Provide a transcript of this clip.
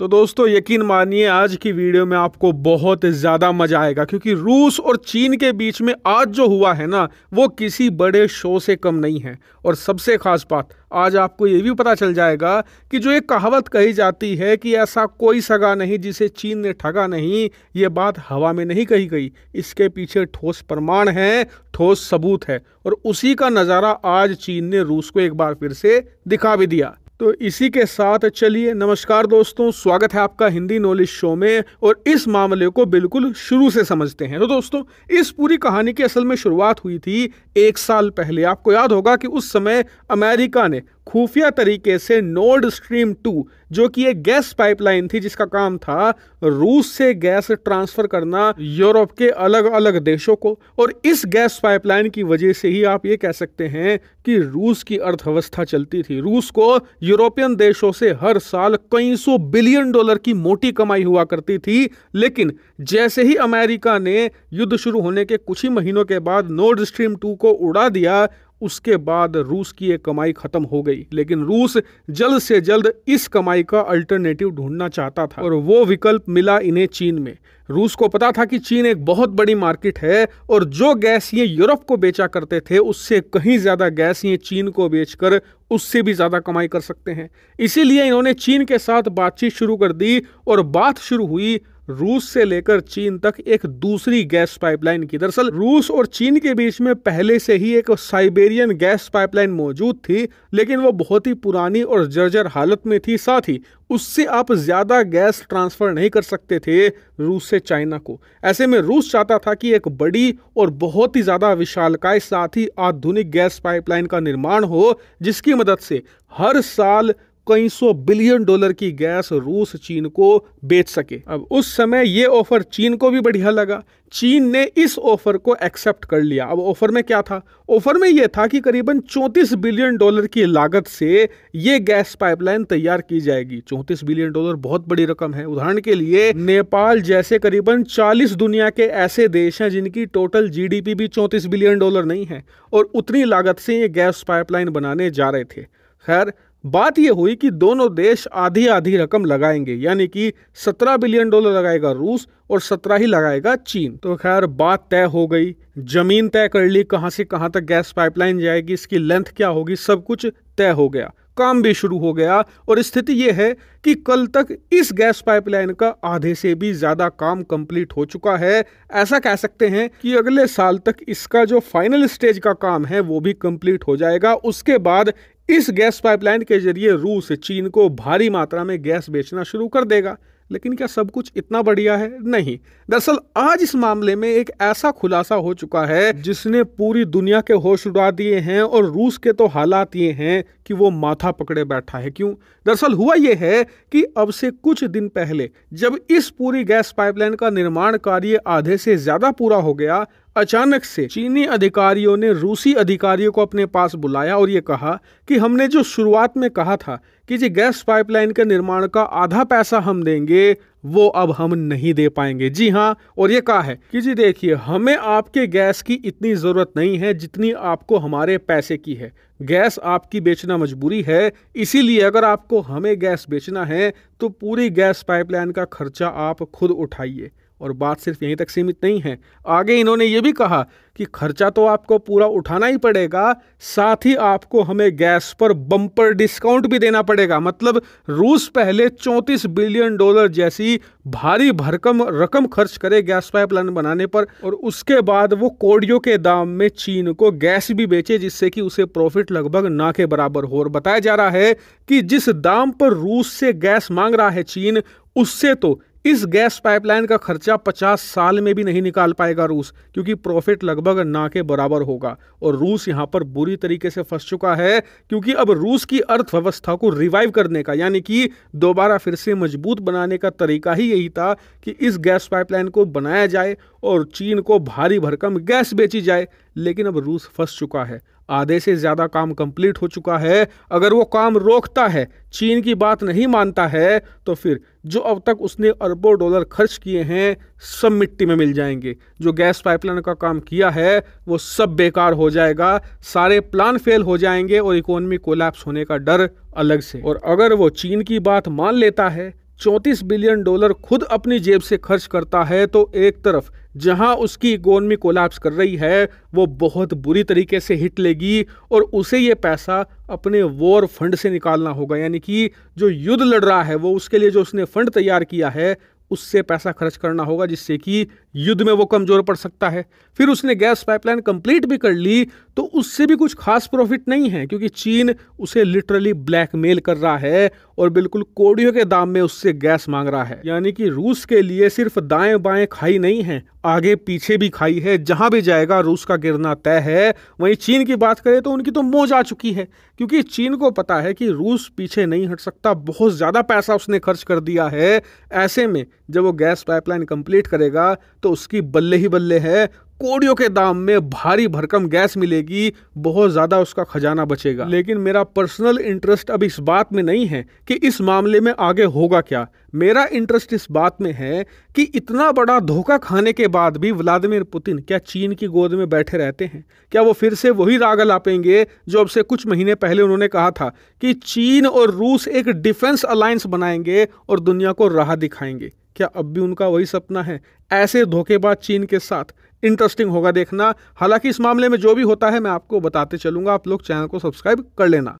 तो दोस्तों, यकीन मानिए, आज की वीडियो में आपको बहुत ज़्यादा मज़ा आएगा, क्योंकि रूस और चीन के बीच में आज जो हुआ है ना, वो किसी बड़े शो से कम नहीं है। और सबसे खास बात, आज आपको ये भी पता चल जाएगा कि जो एक कहावत कही जाती है कि ऐसा कोई सगा नहीं जिसे चीन ने ठगा नहीं, ये बात हवा में नहीं कही गई। इसके पीछे ठोस प्रमाण है, ठोस सबूत है, और उसी का नज़ारा आज चीन ने रूस को एक बार फिर से दिखा भी दिया। तो इसी के साथ चलिए, नमस्कार दोस्तों, स्वागत है आपका हिंदी नॉलेज शो में और इस मामले को बिल्कुल शुरू से समझते हैं। तो दोस्तों, इस पूरी कहानी की असल में शुरुआत हुई थी एक साल पहले। आपको याद होगा कि उस समय अमेरिका ने खुफिया तरीके से नोड स्ट्रीम टू जो कि एक गैस पाइपलाइन थी जिसका काम था रूस से गैस ट्रांसफ़र करना यूरोप के अलग अलग देशों को। और इस गैस पाइपलाइन की वजह से ही आप ये कह सकते हैं कि रूस की अर्थव्यवस्था चलती थी। रूस को यूरोपियन देशों से हर साल कई सौ बिलियन डॉलर की मोटी कमाई हुआ करती थी। लेकिन जैसे ही अमेरिका ने युद्ध शुरू होने के कुछ ही महीनों के बाद नोर्ड स्ट्रीम टू को उड़ा दिया उसके बाद रूस की एक कमाई खत्म हो गई। लेकिन रूस जल्द से जल्द इस कमाई का अल्टरनेटिव ढूंढना चाहता था और वो विकल्प मिला इन्हें चीन में। रूस को पता था कि चीन एक बहुत बड़ी मार्केट है और जो गैस ये यूरोप को बेचा करते थे, उससे कहीं ज़्यादा गैस ये चीन को बेचकर उससे भी ज़्यादा कमाई कर सकते हैं। इसीलिए इन्होंने चीन के साथ बातचीत शुरू कर दी और बात शुरू हुई रूस से लेकर चीन तक एक दूसरी गैस पाइपलाइन की। दरअसल, रूस और चीन के बीच में पहले से ही एक साइबेरियन गैस पाइपलाइन मौजूद थी, लेकिन वो बहुत ही पुरानी और जर्जर हालत में थी। साथ ही, उससे आप ज़्यादा गैस ट्रांसफ़र नहीं कर सकते थे रूस से चाइना को। ऐसे में रूस चाहता था कि एक बड़ी और बहुत ही ज़्यादा विशालकाय साथ ही आधुनिक गैस पाइपलाइन का निर्माण हो, जिसकी मदद से हर साल कई सौ बिलियन डॉलर की गैस रूस, चीन को बेच सके। अब उस समय ये ऑफ़र चीन को भी बढ़िया लगा। चीन ने इस ऑफ़र को एक्सेप्ट कर लिया। अब ऑफ़र में क्या था? ऑफ़र में यह था कि करीबन 34 बिलियन डॉलर की लागत से ये गैस पाइपलाइन तैयार की जाएगी। 34 बिलियन डॉलर बहुत बड़ी रकम है। उदाहरण के लिए, नेपाल जैसे करीबन 40 दुनिया के ऐसे देश हैं जिनकी टोटल जीडीपी भी 34 बिलियन डॉलर नहीं है और उतनी लागत से ये गैस पाइपलाइन बनाने जा रहे थे। खैर बात यह हुई कि दोनों देश आधी आधी रकम लगाएँगे, यानी कि 17 बिलियन डॉलर लगाएगा रूस और 17 ही लगाएगा चीन। तो खैर, बात तय हो गई। ज़मीन तय कर ली, कहाँ से कहाँ तक गैस पाइपलाइन जाएगी, इसकी लेंथ क्या होगी, सब कुछ तय हो गया। काम भी शुरू हो गया और स्थिति यह है कि कल तक इस गैस पाइपलाइन का आधे से भी ज़्यादा काम कंप्लीट हो चुका है। ऐसा कह सकते हैं कि अगले साल तक इसका जो फाइनल स्टेज का काम है, वो भी कंप्लीट हो जाएगा। उसके बाद इस गैस पाइपलाइन के ज़रिए रूस, चीन को भारी मात्रा में गैस बेचना शुरू कर देगा। लेकिन क्या सब कुछ इतना बढ़िया है? नहीं। दरअसल, आज इस मामले में एक ऐसा खुलासा हो चुका है, जिसने पूरी दुनिया के होश उड़ा दिए हैं और रूस के तो हालात ये हैं कि वो माथा पकड़े बैठा है। क्यों? दरअसल, हुआ ये है कि अब से कुछ दिन पहले, जब इस पूरी गैस पाइपलाइन का निर्माण कार्य आधे से ज़्यादा पूरा हो गया अचानक से चीनी अधिकारियों ने रूसी अधिकारियों को अपने पास बुलाया और ये कहा कि हमने जो शुरुआत में कहा था कि जी गैस पाइपलाइन के निर्माण का आधा पैसा हम देंगे, वो अब हम नहीं दे पाएँगे। जी हाँ और ये कहा है कि जी देखिए, हमें आपके गैस की इतनी ज़रूरत नहीं है जितनी आपको हमारे पैसे की है। गैस आपकी बेचना मजबूरी है, इसीलिए अगर आपको हमें गैस बेचना है तो पूरी गैस पाइपलाइन का खर्चा आप खुद उठाइए। और बात सिर्फ़ यहीं तक सीमित नहीं है। आगे इन्होंने ये भी कहा कि खर्चा तो आपको पूरा उठाना ही पड़ेगा, साथ ही आपको हमें गैस पर बम्पर डिस्काउंट भी देना पड़ेगा। मतलब रूस पहले 34 बिलियन डॉलर जैसी भारी भरकम रकम खर्च करे गैस पाइपलाइन बनाने पर और उसके बाद वो कोडियों के दाम में चीन को गैस भी बेचे, जिससे कि उसे प्रॉफिट लगभग ना के बराबर हो। और बताया जा रहा है कि जिस दाम पर रूस से गैस मांग रहा है चीन, उससे तो इस गैस पाइपलाइन का खर्चा 50 साल में भी नहीं निकाल पाएगा रूस, क्योंकि प्रॉफिट लगभग ना के बराबर होगा। और रूस यहाँ पर बुरी तरीके से फंस चुका है, क्योंकि अब रूस की अर्थव्यवस्था को रिवाइव करने का, यानी कि दोबारा फिर से मज़बूत बनाने का तरीका ही यही था कि इस गैस पाइपलाइन को बनाया जाए और चीन को भारी भरकम गैस बेची जाए। लेकिन अब रूस फंस चुका है। आधे से ज़्यादा काम कंप्लीट हो चुका है। अगर वो काम रोकता है, चीन की बात नहीं मानता है तो फिर जो अब तक उसने अरबों डॉलर खर्च किए हैं, सब मिट्टी में मिल जाएँगे। जो गैस पाइपलाइन का काम किया है, वो सब बेकार हो जाएगा। सारे प्लान फेल हो जाएँगे और इकोनॉमी कोलैप्स होने का डर अलग से। और अगर वो चीन की बात मान लेता है चौंतीस बिलियन डॉलर खुद अपनी जेब से खर्च करता है तो एक तरफ़ जहाँ उसकी इकोनमी कोलैप्स कर रही है, वो बहुत बुरी तरीके से हिट लेगी और उसे ये पैसा अपने वॉर फंड से निकालना होगा। यानी कि जो युद्ध लड़ रहा है, वो उसके लिए जो उसने फंड तैयार किया है, उससे पैसा खर्च करना होगा, जिससे कि युद्ध में वो कमज़ोर पड़ सकता है। फिर उसने गैस पाइपलाइन कंप्लीट भी कर ली तो उससे भी कुछ खास प्रॉफिट नहीं है, क्योंकि चीन उसे लिटरली ब्लैकमेल कर रहा है और बिल्कुल कोडियों के दाम में उससे गैस मांग रहा है। यानी कि रूस के लिए सिर्फ़ दाएँ बाएँ खाई नहीं है, आगे पीछे भी खाई है, जहाँ भी जाएगा रूस का गिरना तय है। वहीं चीन की बात करें तो उनकी तो मौज आ चुकी है, क्योंकि चीन को पता है कि रूस पीछे नहीं हट सकता, बहुत ज़्यादा पैसा उसने खर्च कर दिया है। ऐसे में जब वो गैस पाइपलाइन कंप्लीट करेगा तो उसकी बल्ले ही बल्ले है। कोडियों के दाम में भारी भरकम गैस मिलेगी, बहुत ज़्यादा उसका खजाना बचेगा। लेकिन मेरा पर्सनल इंटरेस्ट अब इस बात में नहीं है कि इस मामले में आगे होगा क्या। मेरा इंटरेस्ट इस बात में है कि इतना बड़ा धोखा खाने के बाद भी व्लादिमीर पुतिन क्या चीन की गोद में बैठे रहते हैं? क्या वो फिर से वही राग लापेंगे जो अब से कुछ महीने पहले उन्होंने कहा था कि चीन और रूस एक डिफेंस अलायंस बनाएँगे और दुनिया को राह दिखाएँगे? क्या अब भी उनका वही सपना है? ऐसे धोखेबाज चीन के साथ। इंटरेस्टिंग होगा देखना। हालाँकि इस मामले में जो भी होता है मैं आपको बताते चलूँगा। आप लोग चैनल को सब्सक्राइब कर लेना।